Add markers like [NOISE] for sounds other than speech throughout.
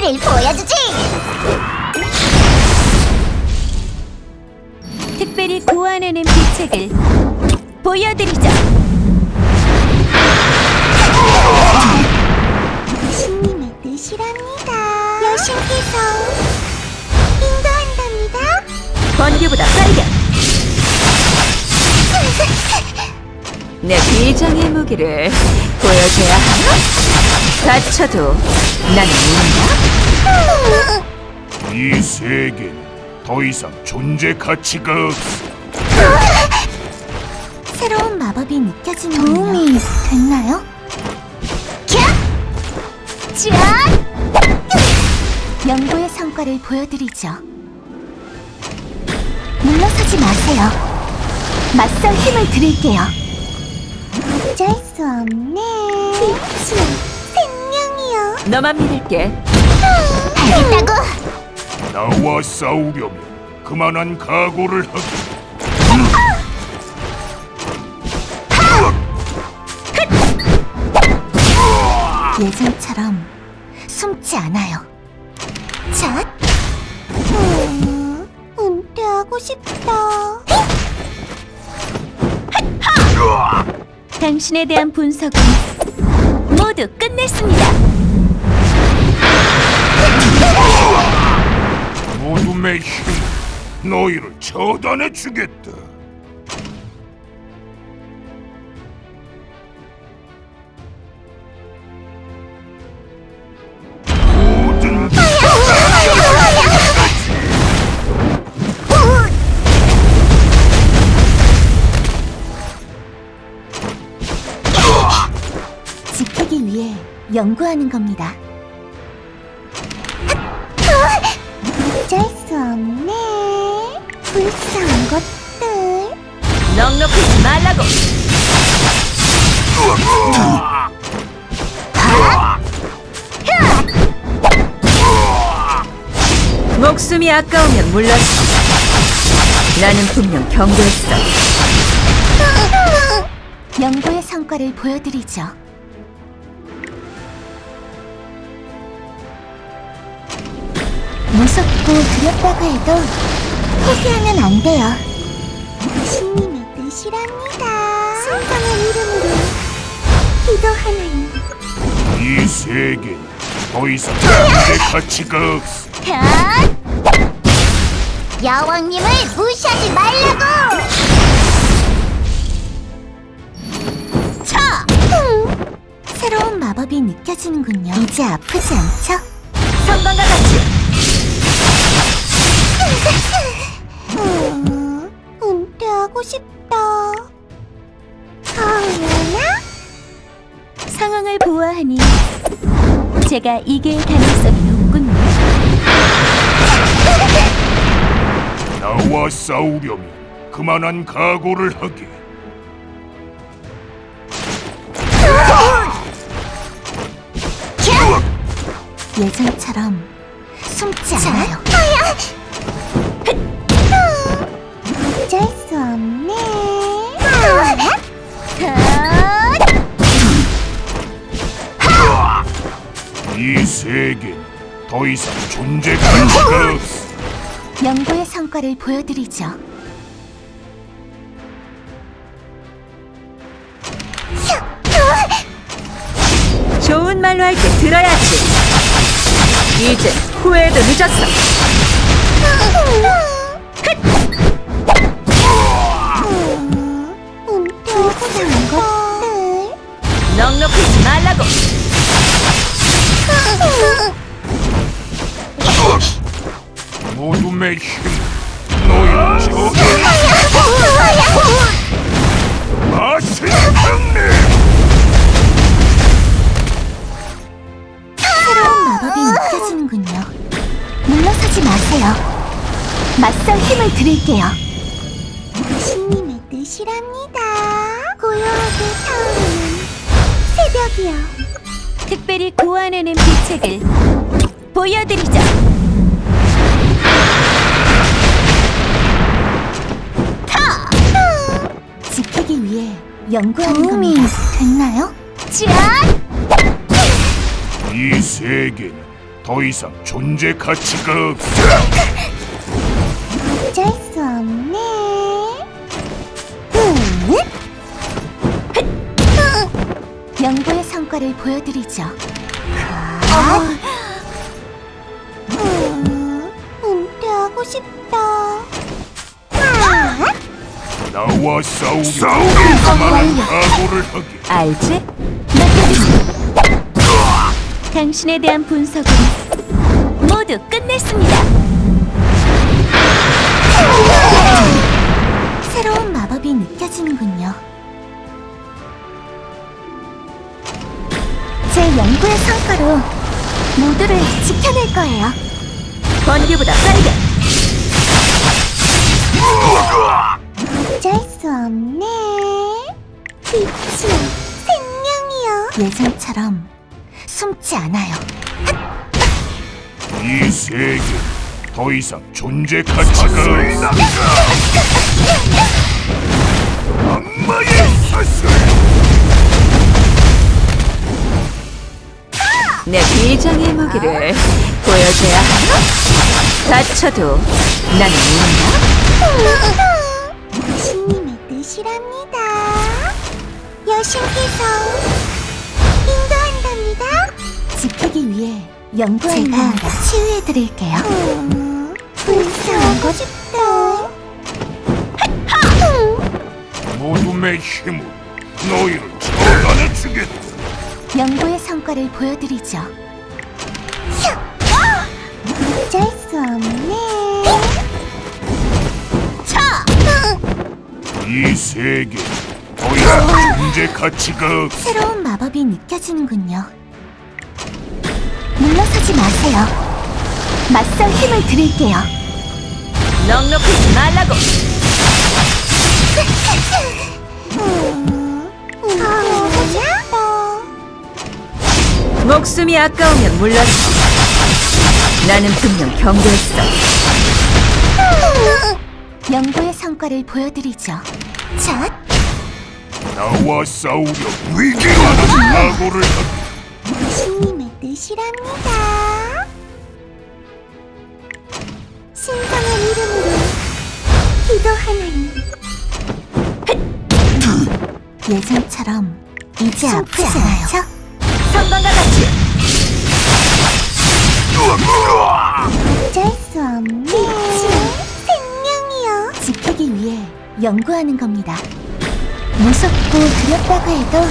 힘들을 보여주지! 특별히 고안해낸 비책을 보여드리죠. 신님의 뜻이랍니다. 여신께서 인도한답니다. 번개보다 빠르게. [LAUGHS] 내 비장의 무기를 보여줘야 하나? 다쳐도 나는 모른다. 이 세계는 더 이상 존재 가치가 없어. 새로운 마법이 느껴지는 도움이 됐나요? 캬! 짠! 연구의 성과를 보여드리죠. 물러서지 마세요. 맞설 힘을 드릴게요. 어쩔 수 없네. 너만 믿을게. 알겠다고. 나와 싸우려면 그만한 각오를 하고 예전처럼 숨지 않아요. 자, 음, 은퇴하고 싶다. 당신에 대한 분석은 모두 끝냈습니다. 어둠의 힘 너희를 처단해 주겠다. 지키기 위해 연구하는 겁니다. 없네. 불쌍한 것들. 넉넉하지 말라고. 목숨이 아까우면 물러서. 나는 분명 경고했어. 연구의 성과를 보여드리죠. 무섭고 두렵다고 해도 포기하면 안 돼요. 신님의 뜻이랍니다. 신성한 이름으로 기도하나니. 이 세계는 더 이상 존재 가치가 없어. 여왕님을 무시하지 말라고! 차! 새로운 마법이 느껴지는군요. 이제 아프지 않죠? 성광과 같이 음, 은퇴하고 싶다. 어머나? 상황을 보아하니 제가 이길 가능성이 높군요. 나와 싸우려면 그만한 각오를 하게. 예전처럼 숨지 않아요. 더 이상 존재 가치가 없어. 연구의 성과를 보여드리죠. 좋은 말로 할 때 들어야지. 이제 후회도 늦었어. 은 어둠의 힘 너희를 처단해 마신 승리. 새로운 마법이 느껴지는군요. 물러서지 마세요. 맞설 힘을 드릴게요. 신님의 뜻이랍니다. 고요하게 타오르는 새벽이요. 특별히 고안해낸 비책을 보여드리죠. 연구하는 도움이 됐나요? 짠! 이 세계는 더더 이상 존재 가치가 없어. 어쩔 수 없네. 음. 연구의 성과를 보여드리죠. 아. 음, 은퇴하고 싶다. 아. 나와 싸우게 그만한 각오를 하게. 알지? 맡겨주세요. 당신에 대한 분석은 모두 끝냈습니다. 새로운 마법이 느껴지는군요. 제 연구의 성과로 모두를 지켜낼 거예요. 번개보다 빠르게 어쩔 수 없네. 빛이 생명이요. 예전처럼 숨지 않아요. 이 세계 더 이상 존재 가치가 없어. 악마의 사슬. 내 비장의 무기를 보여줘야 하나? 다쳐도 나는 모른다. 신께서 인도한답니다. 지키기 위해 연구하는 겁니다. 치유해드릴게요. 음, 불쌍하고 싶다. 모둠의 힘으로 너희를 처단해 주겠다. 연구의 성과를 보여드리죠. 어쩔 수 없네. 차! 이 세계 존재 가치가. 새로운 마법이 느껴지는군요. 물러서지 마세요. 맞설 힘을 드릴게요. 넉넉하지 말라고. 음. 목숨이 아까우면 물러서. 나는 분명 경고했어. 연구의 성과를 보여드리죠. 자, 나와 싸우려 위기라는 각오를. 신님의 뜻이랍니다. 신성한 이름으로 기도하나니. 예전처럼 이제 아프지 않아요. 선방과 같이 어쩔 수 없네. 생명이요. 지키기 위해 연구하는 겁니다. 무섭고 두렵다고 해도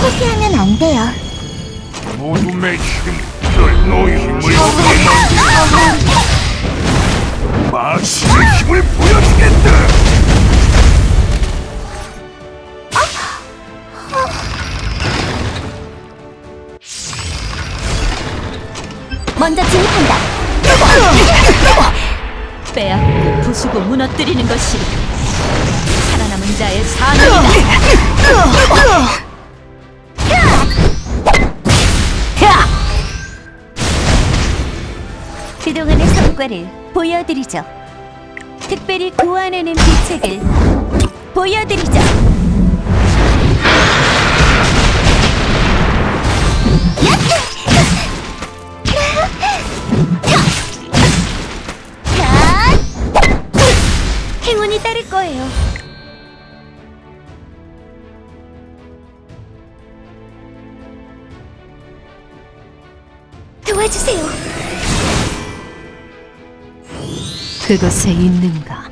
포기하면 안 돼요. 모둠의 힘을 너희 힘을 만들어. 마신의 힘을 보여주겠다. 먼저 진입한다. 빼앗고 부수고 무너뜨리는 것이 성과를 보여드리죠. 특별히 고안하는 비책을 보여드리죠. 행운이 따를 거예요. 그곳에 있는가?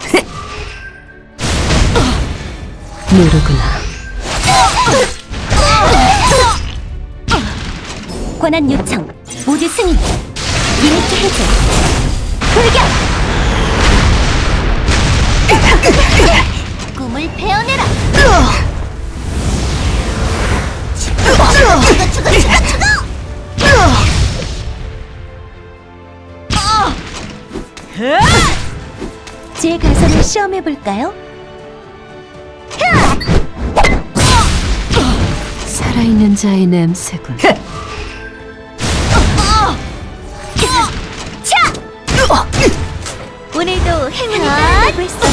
[LAUGHS] 모르구나. 권한 요청. 모두 승인. 리미트 해제. 돌격! [LAUGHS] 꿈을 베어내라! 죽어, 죽어, 죽어, 죽어! 제 가설을 시험해 볼까요? 살아있는 자의 냄새군. 오늘도 행운이 따르고 있어.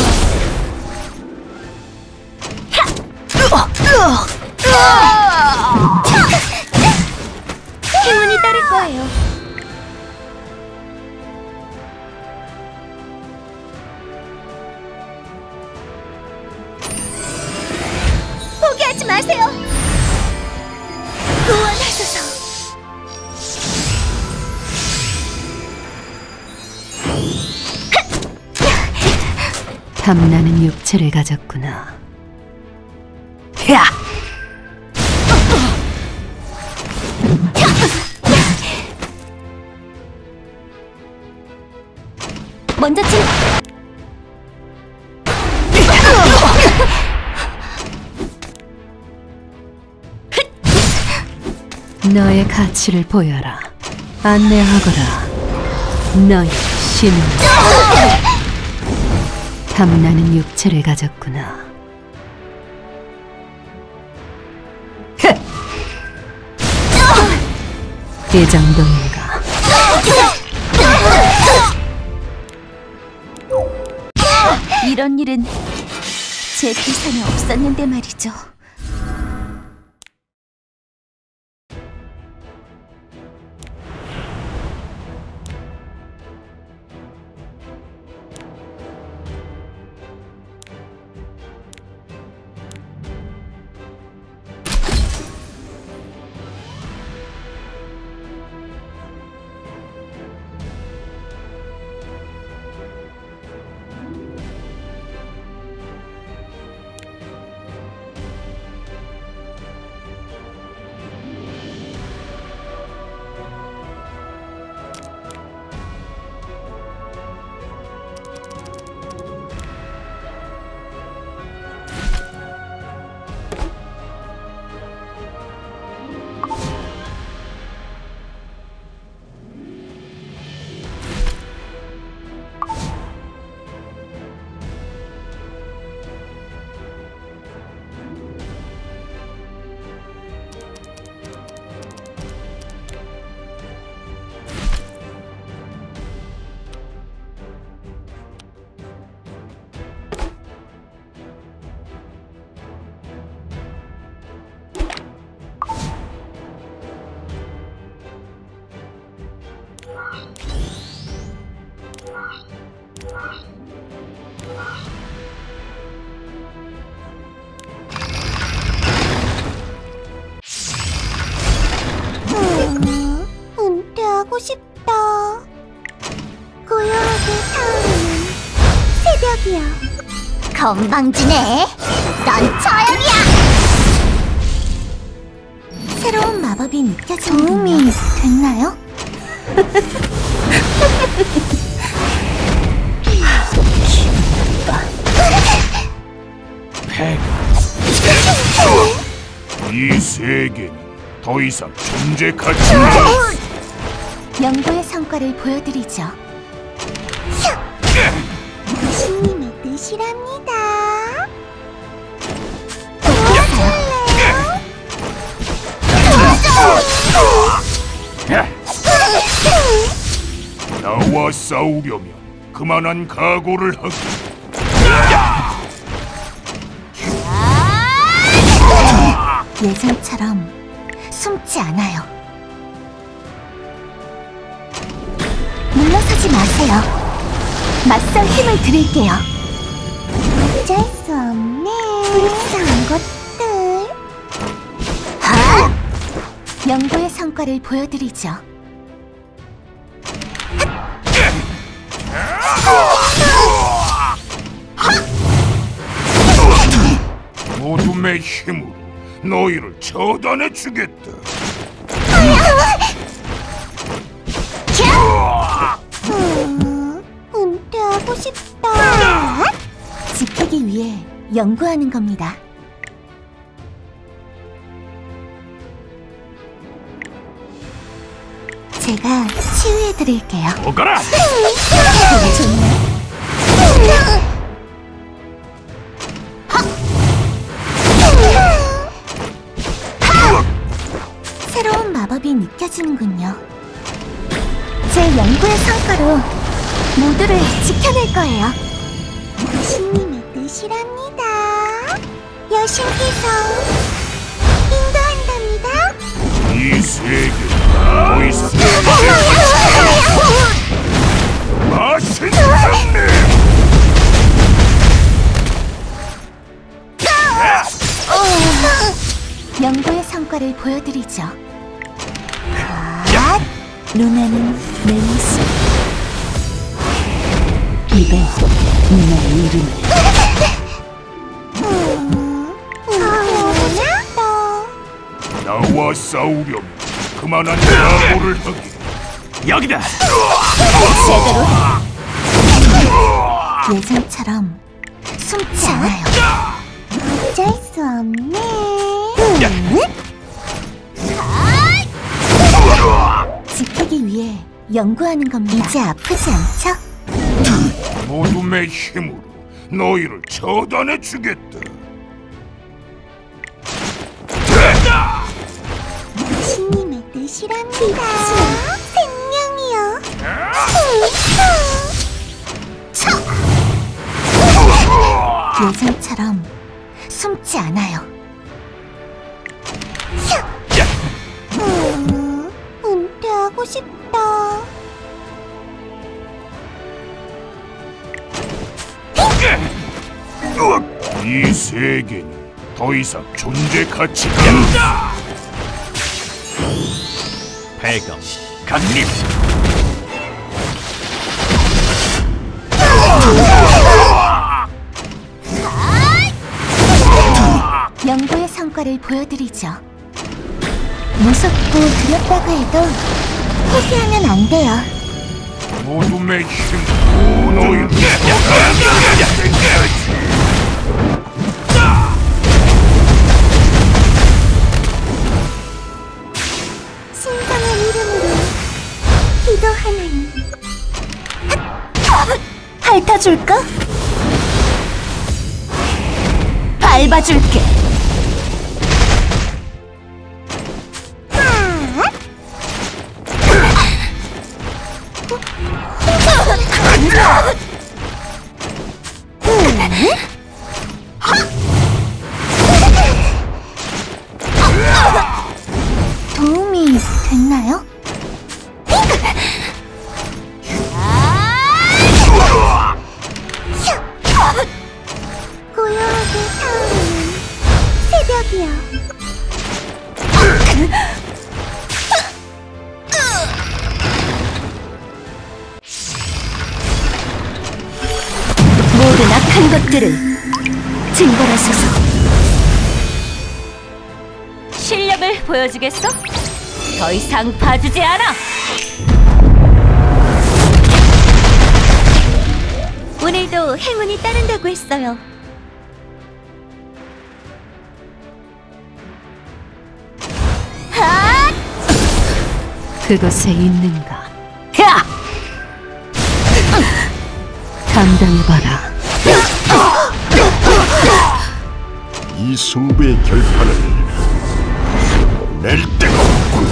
탐나는 육체를 가졌구나. 야! 먼저 침. 너의 가치를 보여라. 안내하거라. 너의 신을. 탐나는 육체를 가졌구나. 이 정도인가? 이런 일은 제 계산에 없었는데 말이죠. 건방지네. 넌 처형이야. 새로운 마법이 느껴지는 도움이 됐나요? 이 세계는 더 이상 존재 가치가 없어. 연구의 성과를 보여드리죠. 신님의 뜻이랍니 다. 나와 싸우려면 그만한 각오를 하고 예전처럼 숨지 않아요. 물러서지 마세요. 맞설 힘을 드릴게요. 어쩔 수 없네. 불쌍한 것들. 하! 연구의 성과를 보여드리죠. 어둠의 힘으로 너희를 처단해 주겠다. 음, 은퇴하고 싶다. 지키기 위해 연구하는 겁니다. 제가 치유해드릴게요. 오거라. 되게 좋네. 느껴지는군요. 제 연구의 성과로 모두를 지켜낼 거예요. 신님의 뜻이랍니다. 여신께서 인도한답니다. 이 세계는 더 이상 존재 가치가 없어. 마신 장님. 어, 연구의 성과를 보여드리죠. 갓! 루나는 내 모습. 입에 내 이름을 나와 싸우려면 그만한 각오를 하게. 여기다. 예전처럼 숨지 않아요. 어쩔 수 없네. 지키기 위해 연구하는 겁니다. 이제 아프지 않죠? 모둠의 힘으로 너희를 처단해 주겠다. 신님의 뜻이랍니다. 생명이요. 예전처럼 숨지 않아요. 음, 하고 싶다. 이 세계는 더 이상 존재 가치가 없다. 배경 간림. 연구의 성과를 보여드리죠. 무섭고 두렵다고 해도 포기하면 안 돼요. 모둠의 처단해 주겠다. 신성한 이름으로 기도하는 핥아줄까? 밟아줄게 했어요. 그곳에 있는가? 야! 감당해봐라. 이 승부의 결판을 낼 때가 없군.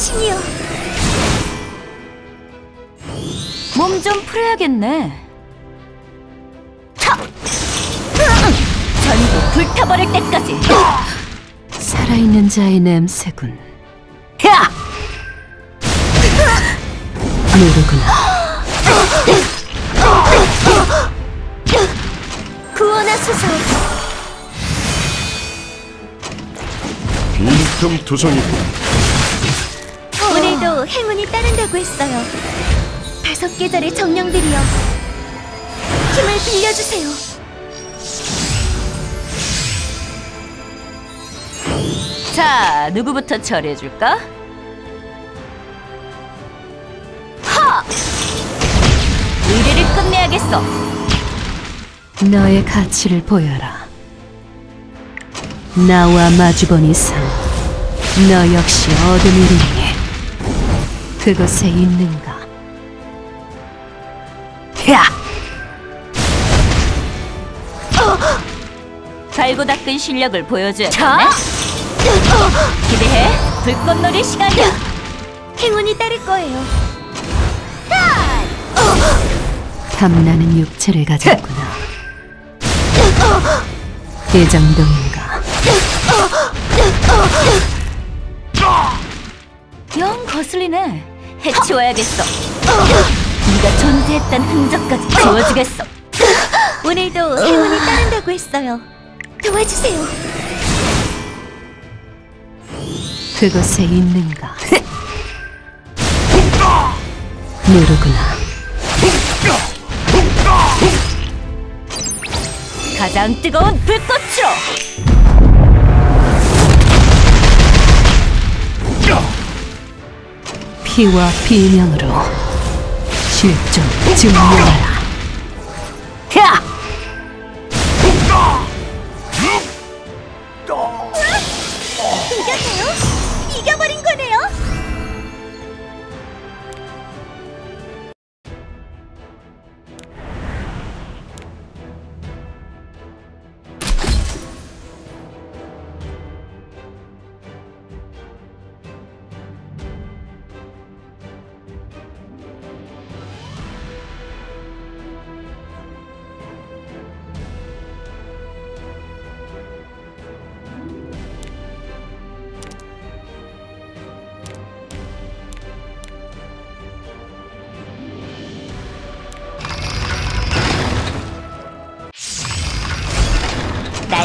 신이요. 몸좀 풀어야겠네. 차! 전부 불타버릴 때까지. 살아있는 자의 냄새군. 야! 누구구나. 구원하소서. 빈틈 투성이군. 행운이 따른다고 했어요. 다섯 계절의 정령들이여. 힘을 빌려주세요. 자, 누구부터 처리해줄까? 하! 의뢰를 끝내야겠어. 너의 가치를 보여라. 나와 마주본 이상 너 역시 어둠이 있니? 그곳에 있는가? 야! 달고 닦은 실력을 보여줘야 자! 기대해. 불꽃놀이 시간이야. 행운이 따를 거예요. 탐나는 육체를 가졌구나. 이 정도인가? 거슬리네. 해치워야겠어. 네가 존재했던 흔적까지 지워주겠어. 오늘도 행운이 따른다고 했어요. 도와주세요. 그곳에 있는가? 모르구나. 가장 뜨거운 불꽃으로 피와 비명으로 실종 증명하라.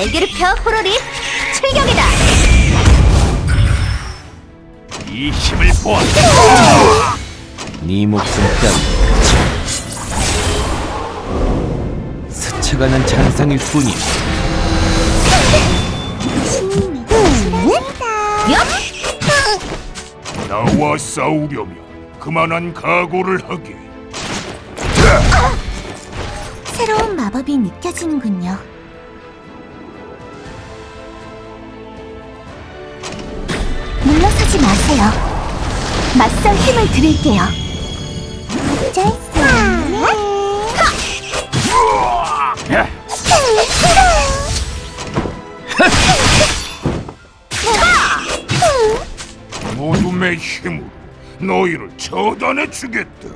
날개를 펴 호로리 출격이다. 이 힘을 보아. 네 목숨 따위 스쳐가는 잔상일 뿐이야 나와 싸우려면 그만한 각오를 하게. 새로운 마법이 느껴지는군요. 물러서지 마세요. 맞설 힘을 드릴게요. 어둠의 힘으로 너희를 처단해 주겠다.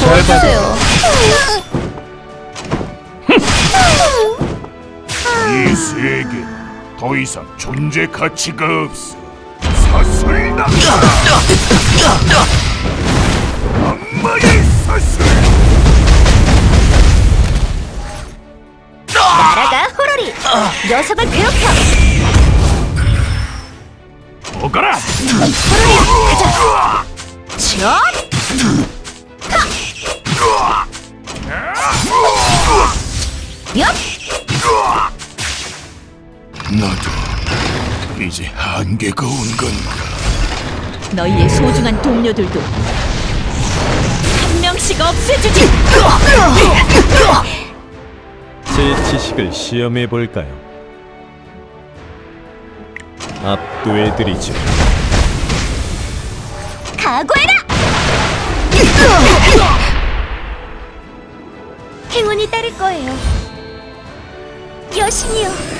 도와주세요. 이 세계 더 이상 존재 가치가 없어. 사슬다. 악마의 사슬. 날아가 호로리 녀석을 괴롭혀. 오거라. 저 엽! 나도 이제 한계가 온 건가? 너희의 소중한 동료들도 한 명씩 없애주지. 제 지식을 시험해 볼까요? 압도해 드리죠. 각오해라. 행운이 따를 거예요. 여신이요.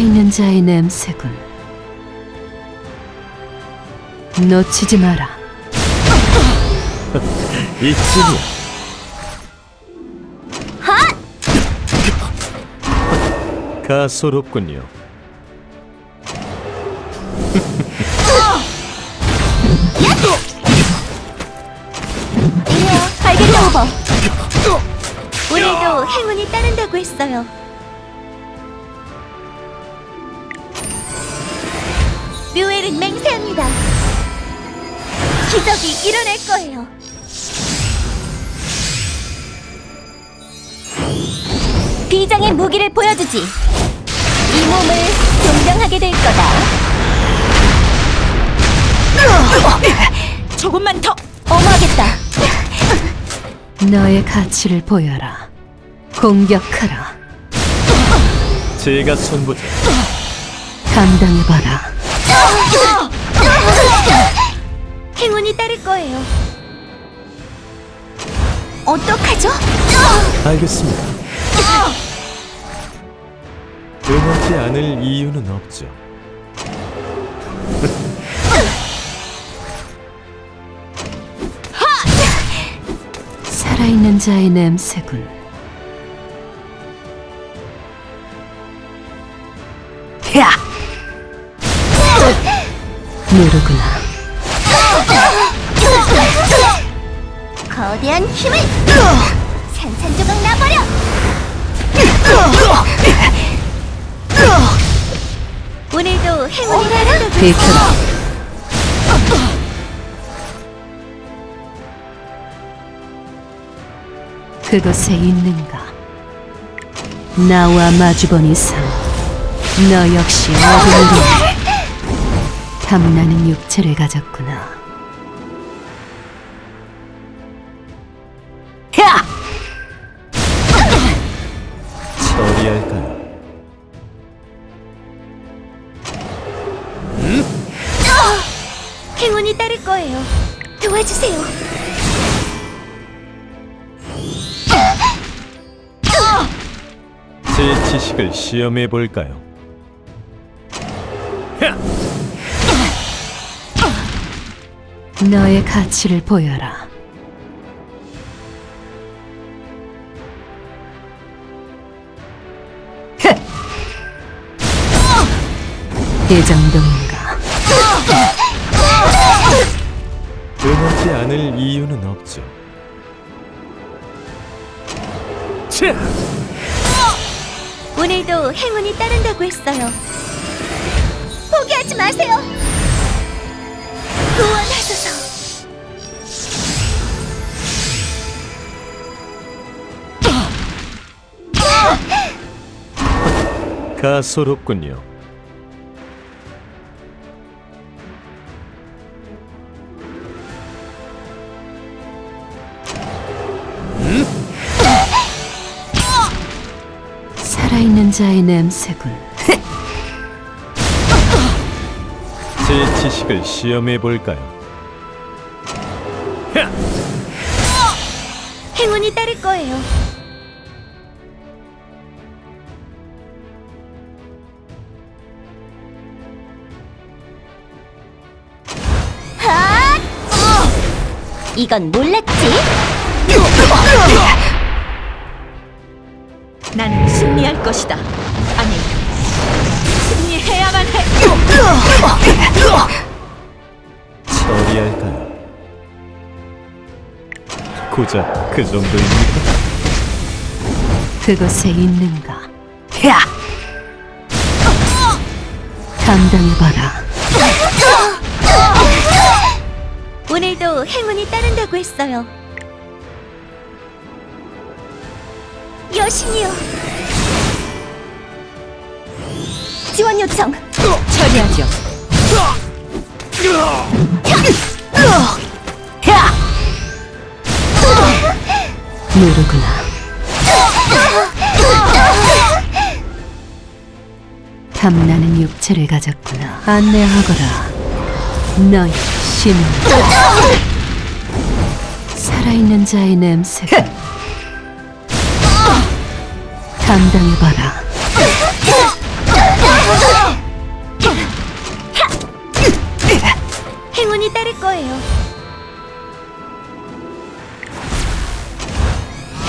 살아있는 자의 냄새군. 놓치지 마라. [LAUGHS] 이쯤이야. 가소롭군요. 알겠다 오버. 오늘도 행운이 따른다고 했어요. 뮤엘은 맹세합니다. 기적이 일어날 거예요. 비장의 무기를 보여주지. 이 몸을 동정하게 될 거다. 조금만 더 어머하겠다. 너의 가치를 보여라. 공격하라. 제가 손보자. 감당해봐라. 행운이 따를 거예요. 어떡하죠? 알겠습니다. 응하지 않을 이유는 없죠. 살아있는 자의 냄새군. 모르구나. 거대한 힘을 산산조각 나버려 오늘도 행운이 따른다고 비켜라. 그곳에 있는가? 나와 마주본 이상 너 역시 어둠으로 탐나는 육체를 가졌구나. 처리할까요? 행운이 따를 거예요. 도와주세요. 제 지식을 시험해 볼까요? 너의 가치를 보여라. 이 정도인가? 응하지 않을 이유는 없죠. 오늘도 행운이 따른다고 했어요. 포기하지 마세요. 구원 가소롭군요. 살아있는 자의 냄새군. 제 지식을 시험해 볼까요? 행운이 따를 거예요. 이건 몰랐지? 나는 승리할 것이다. 아니, 승리해야만 해. 처리할까요? 고작 그 정도입니까? 그곳에 있는가? 감당해봐라. 오늘도 행운이 따른다고 했어요. 여신이요. 지원 요청. 처리하죠. 모르구나. 탐나는 육체를 가졌구나. 안내하거라. 너희 신을. 살아있는 자의 냄새. 감당해봐라. 행운이 따를 거예요.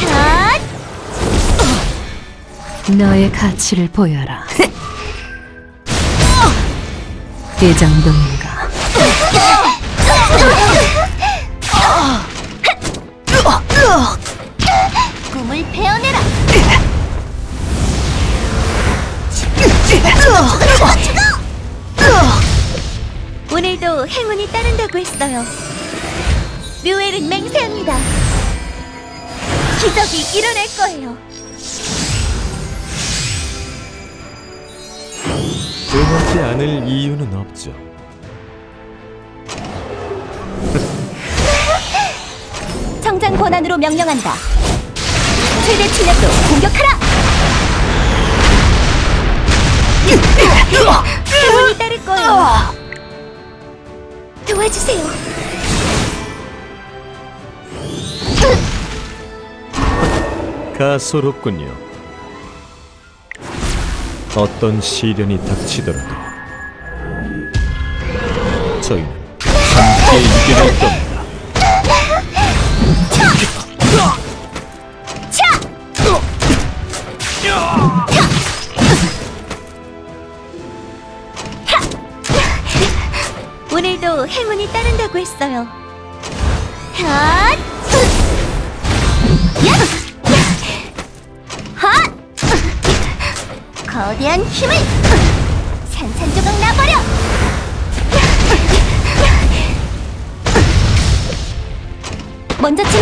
핫! 너의 가치를 보여라. 이 정도인 꿈을 베어내라 오늘도 행운이 따른다고 했어요. 류엘은 맹세합니다. 기적이 일어날 거예요. 응하지 않을 이유는 없죠. 정장 권한으로 명령한다 최대 출력으로 공격하라 행운이 따를 거예요. 도와주세요. 가소롭군요. 어떤 시련이 닥치더라도 저희는 함께 이겨낼 겁 니다. 행운이 따른다고 했어요. 거대한 힘을 산산조각 나버려! 먼저 침!